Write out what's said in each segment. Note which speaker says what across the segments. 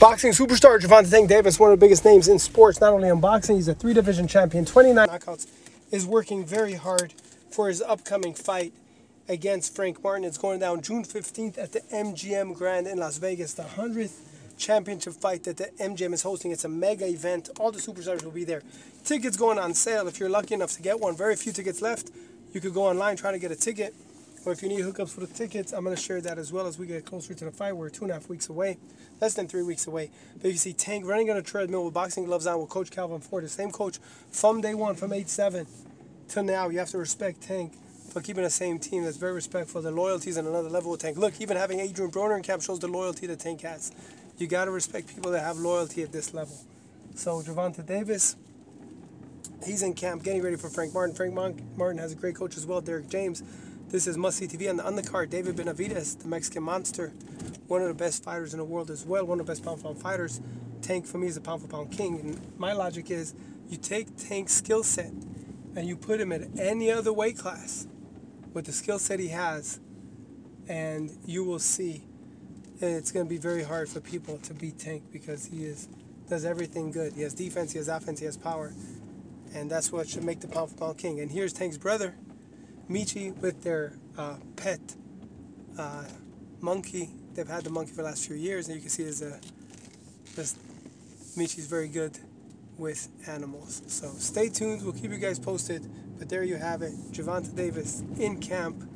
Speaker 1: Boxing superstar Gervonta Tank Davis, one of the biggest names in sports, not only in boxing, he's a three division champion, 29 knockouts, is working very hard for his upcoming fight against Frank Martin. It's going down June 15th at the MGM Grand in Las Vegas, the 100th championship fight that the MGM is hosting. It's a mega event. All the superstars will be there. Tickets going on sale. If you're lucky enough to get one, very few tickets left. You could go online try to get a ticket. Or if you need hookups for the tickets, I'm going to share that as well as we get closer to the fight. We're two and a half weeks away, less than three weeks away. But if you see Tank running on a treadmill with boxing gloves on with Coach Calvin Ford, the same coach from day one, from 8-7 till now, you have to respect Tank for keeping the same team that's very respectful. The loyalty is on another level with Tank. Look, even having Adrien Broner in camp shows the loyalty that Tank has. You got to respect people that have loyalty at this level. So Gervonta Davis, he's in camp getting ready for Frank Martin. Frank Martin has a great coach as well, Derrick James. This is Must See TV on the undercard. David Benavidez, the Mexican monster, one of the best fighters in the world as well, one of the best pound for pound fighters. Tank for me is a pound for pound king. And my logic is you take Tank's skill set and you put him at any other weight class with the skill set he has, and you will see it's going to be very hard for people to beat Tank because he is does everything good. He has defense, he has offense, he has power, and that's what should make the pound for pound king. And here's Tank's brother. Michi with their uh, pet uh, monkey. They've had the monkey for the last few years, and you can see there's a this Michi's very good with animals. So stay tuned. We'll keep you guys posted. But there you have it. Gervonta Davis in camp,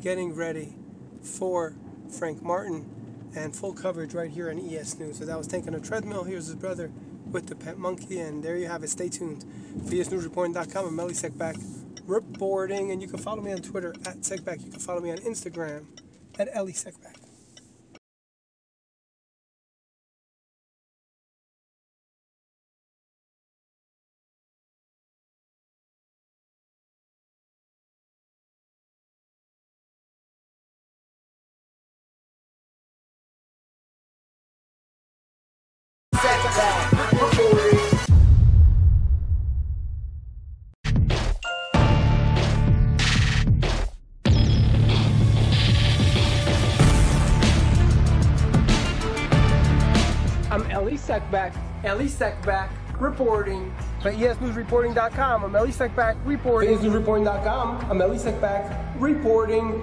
Speaker 1: getting ready for Frank Martin, and full coverage right here on ES News. So that was taking a treadmill. Here's his brother with the pet monkey, and there you have it. Stay tuned. ESNewsReporting.com and Melly Seckbach reporting. And you can follow me on Twitter at Seckbach. You can follow me on Instagram at Elie Seckbach. I'm Seckbach, Elie Seckbach reporting for ESNewsReporting.com. I'm Elie Seckbach reporting. ESNewsReporting.com. I'm Elie Seckbach reporting.